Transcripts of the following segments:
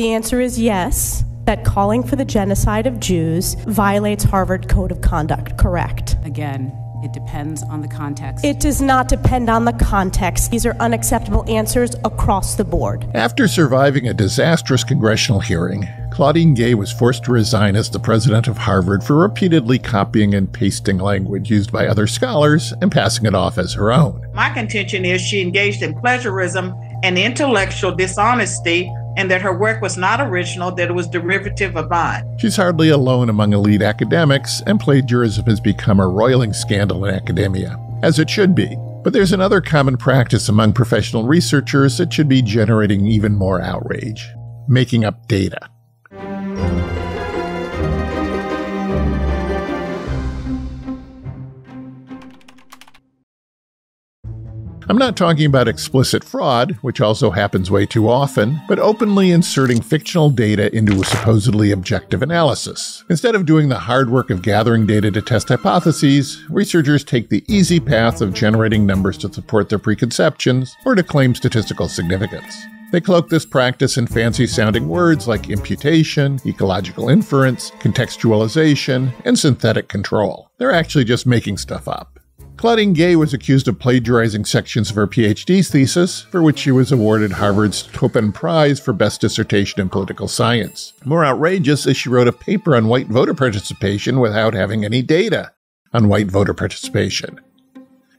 The answer is yes, that calling for the genocide of Jews violates Harvard Code of Conduct. Correct. Again, it depends on the context. It does not depend on the context. These are unacceptable answers across the board. After surviving a disastrous congressional hearing, Claudine Gay was forced to resign as the president of Harvard for repeatedly copying and pasting language used by other scholars and passing it off as her own. My contention is she engaged in plagiarism and intellectual dishonesty and that her work was not original, that it was derivative of mine. She's hardly alone among elite academics, and plagiarism has become a roiling scandal in academia, as it should be. But there's another common practice among professional researchers that should be generating even more outrage making up data. I'm not talking about explicit fraud, which also happens way too often, but openly inserting fictional data into a supposedly objective analysis. Instead of doing the hard work of gathering data to test hypotheses, researchers take the easy path of generating numbers to support their preconceptions or to claim statistical significance. They cloak this practice in fancy sounding words like imputation, ecological inference, contextualization, and synthetic control. They're actually just making stuff up. Claudine Gay was accused of plagiarizing sections of her PhD thesis, for which she was awarded Harvard's Toppan Prize for Best Dissertation in Political Science. More outrageous is she wrote a paper on white voter participation without having any data on white voter participation.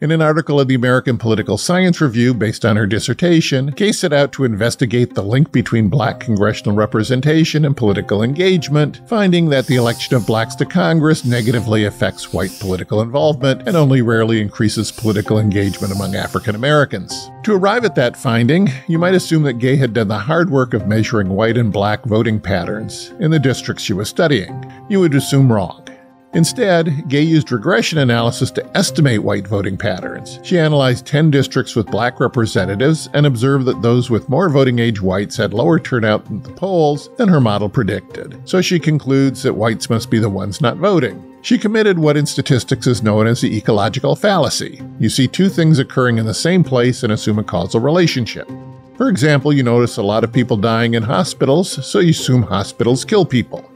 In an article in the American Political Science Review based on her dissertation, Gay set out to investigate the link between black congressional representation and political engagement, finding that the election of blacks to Congress negatively affects white political involvement and only rarely increases political engagement among African Americans. To arrive at that finding, you might assume that Gay had done the hard work of measuring white and black voting patterns in the districts she was studying. You would assume wrong. Instead, Gay used regression analysis to estimate white voting patterns. She analyzed 10 districts with black representatives and observed that those with more voting age whites had lower turnout at the polls than her model predicted. So she concludes that whites must be the ones not voting. She committed what in statistics is known as the ecological fallacy. You see two things occurring in the same place and assume a causal relationship. For example, you notice a lot of people dying in hospitals, so you assume hospitals kill people.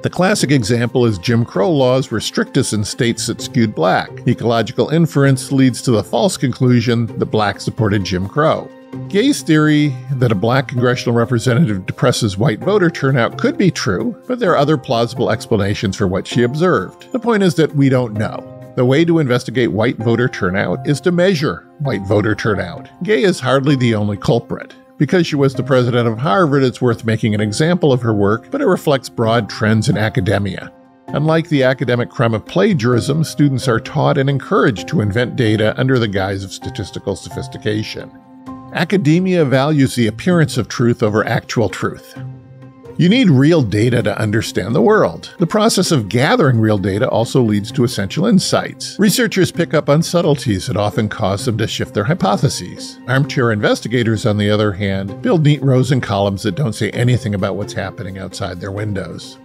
The classic example is Jim Crow laws restrict us in states that skewed black. Ecological inference leads to the false conclusion that blacks supported Jim Crow. Gay's theory that a black congressional representative depresses white voter turnout could be true, but there are other plausible explanations for what she observed. The point is that we don't know. The way to investigate white voter turnout is to measure white voter turnout. Gay is hardly the only culprit. Because she was the president of Harvard, it's worth making an example of her work, but it reflects broad trends in academia. Unlike the academic crime of plagiarism, students are taught and encouraged to invent data under the guise of statistical sophistication. Academia values the appearance of truth over actual truth. You need real data to understand the world. The process of gathering real data also leads to essential insights. Researchers pick up on subtleties that often cause them to shift their hypotheses. Armchair investigators, on the other hand, build neat rows and columns that don't say anything about what's happening outside their windows.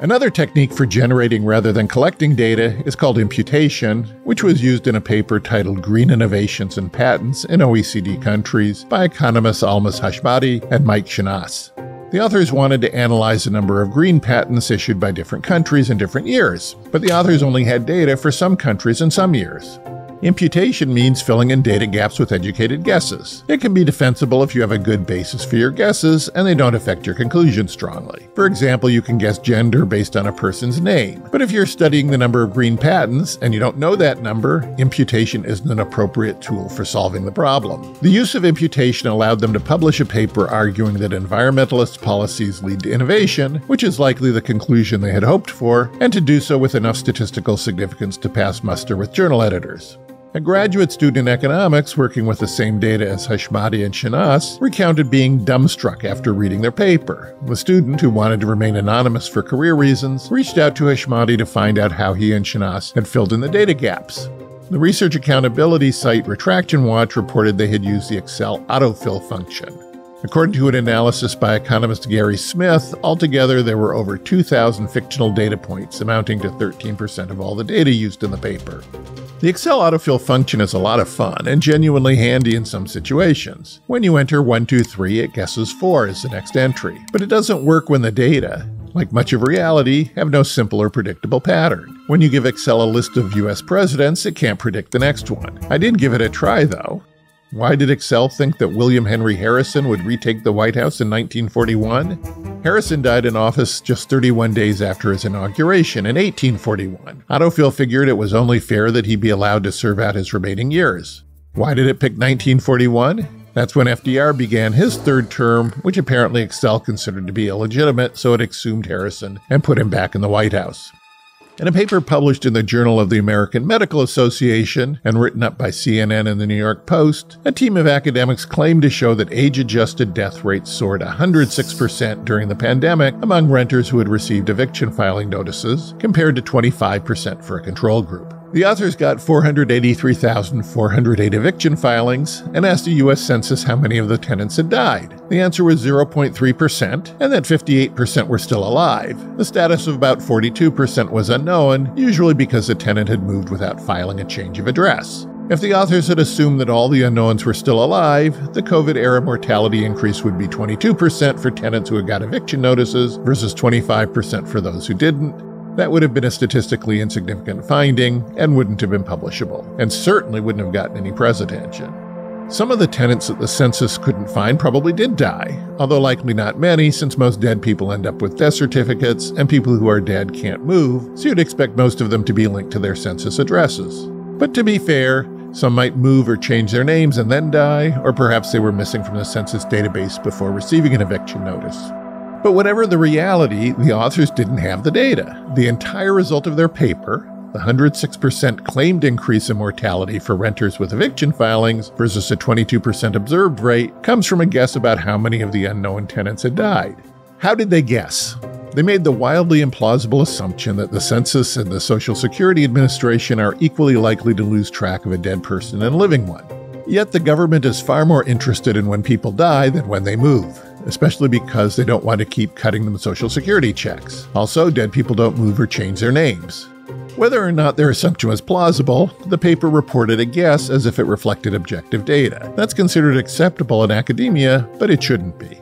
Another technique for generating rather than collecting data is called imputation, which was used in a paper titled Green Innovations and Patents in OECD Countries by economists Almas Heshmati and Mike Tsionas. The authors wanted to analyze the number of green patents issued by different countries in different years, but the authors only had data for some countries in some years. Imputation means filling in data gaps with educated guesses. It can be defensible if you have a good basis for your guesses and they don't affect your conclusion strongly. For example, you can guess gender based on a person's name. But if you're studying the number of green patents and you don't know that number, imputation isn't an appropriate tool for solving the problem. The use of imputation allowed them to publish a paper arguing that environmentalist policies lead to innovation, which is likely the conclusion they had hoped for, and to do so with enough statistical significance to pass muster with journal editors. A graduate student in economics working with the same data as Heshmati and Tsionas recounted being dumbstruck after reading their paper. The student, who wanted to remain anonymous for career reasons, reached out to Heshmati to find out how he and Tsionas had filled in the data gaps. The research accountability site Retraction Watch reported they had used the Excel autofill function. According to an analysis by economist Gary Smith, altogether there were over 2,000 fictional data points, amounting to 13% of all the data used in the paper. The Excel autofill function is a lot of fun and genuinely handy in some situations. When you enter 123, it guesses 4 as the next entry, but it doesn't work when the data, like much of reality, have no simple or predictable pattern. When you give Excel a list of US presidents, it can't predict the next one. I did give it a try though. Why did Excel think that William Henry Harrison would retake the White House in 1941? Harrison died in office just 31 days after his inauguration in 1841. Autofill figured it was only fair that he be allowed to serve out his remaining years. Why did it pick 1941? That's when FDR began his third term, which apparently Excel considered to be illegitimate, so it exhumed Harrison and put him back in the White House. In a paper published in the Journal of the American Medical Association and written up by CNN and the New York Post, a team of academics claimed to show that age adjusted death rates soared 106% during the pandemic among renters who had received eviction filing notices, compared to 25% for a control group. The authors got 483,408 eviction filings and asked the U.S. Census how many of the tenants had died. The answer was 0.3%, and that 58% were still alive. The status of about 42% was unknown, usually because the tenant had moved without filing a change of address. If the authors had assumed that all the unknowns were still alive, the COVID era mortality increase would be 22% for tenants who had got eviction notices versus 25% for those who didn't. That would have been a statistically insignificant finding and wouldn't have been publishable, and certainly wouldn't have gotten any press attention. Some of the tenants that the census couldn't find probably did die, although likely not many, since most dead people end up with death certificates, and people who are dead can't move, so you'd expect most of them to be linked to their census addresses. But to be fair, some might move or change their names and then die, or perhaps they were missing from the census database before receiving an eviction notice. But whatever the reality, the authors didn't have the data. The entire result of their paper, the 106% claimed increase in mortality for renters with eviction filings versus a 22% observed rate, comes from a guess about how many of the unknown tenants had died. How did they guess? They made the wildly implausible assumption that the census and the Social Security Administration are equally likely to lose track of a dead person and a living one. Yet the government is far more interested in when people die than when they move especially because they don't want to keep cutting them Social Security checks. Also, dead people don't move or change their names. Whether or not their assumption was plausible, the paper reported a guess as if it reflected objective data. That's considered acceptable in academia, but it shouldn't be.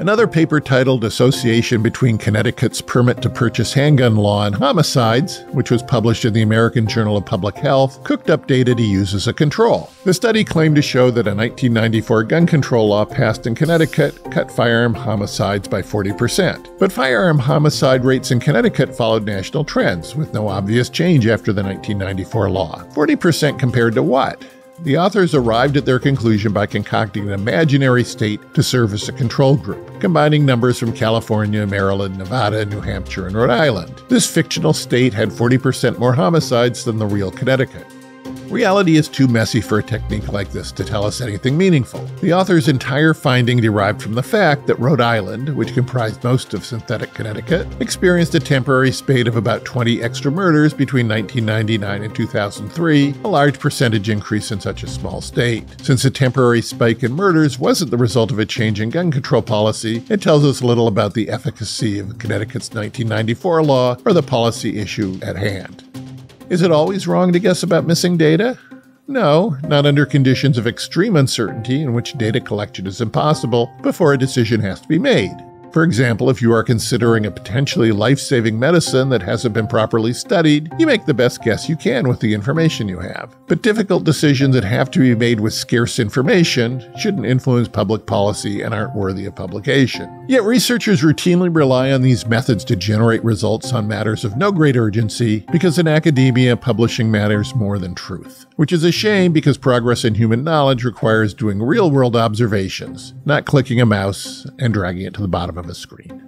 Another paper titled Association Between Connecticut's Permit to Purchase Handgun Law and Homicides, which was published in the American Journal of Public Health, cooked up data to use as a control. The study claimed to show that a 1994 gun control law passed in Connecticut cut firearm homicides by 40%. But firearm homicide rates in Connecticut followed national trends, with no obvious change after the 1994 law. 40% compared to what? The authors arrived at their conclusion by concocting an imaginary state to serve as a control group, combining numbers from California, Maryland, Nevada, New Hampshire, and Rhode Island. This fictional state had 40% more homicides than the real Connecticut. Reality is too messy for a technique like this to tell us anything meaningful. The author's entire finding derived from the fact that Rhode Island, which comprised most of synthetic Connecticut, experienced a temporary spate of about 20 extra murders between 1999 and 2003, a large percentage increase in such a small state. Since a temporary spike in murders wasn't the result of a change in gun control policy, it tells us little about the efficacy of Connecticut's 1994 law or the policy issue at hand. Is it always wrong to guess about missing data? No, not under conditions of extreme uncertainty in which data collection is impossible before a decision has to be made. For example, if you are considering a potentially life saving medicine that hasn't been properly studied, you make the best guess you can with the information you have. But difficult decisions that have to be made with scarce information shouldn't influence public policy and aren't worthy of publication. Yet researchers routinely rely on these methods to generate results on matters of no great urgency because in academia, publishing matters more than truth. Which is a shame because progress in human knowledge requires doing real world observations, not clicking a mouse and dragging it to the bottom of a screen.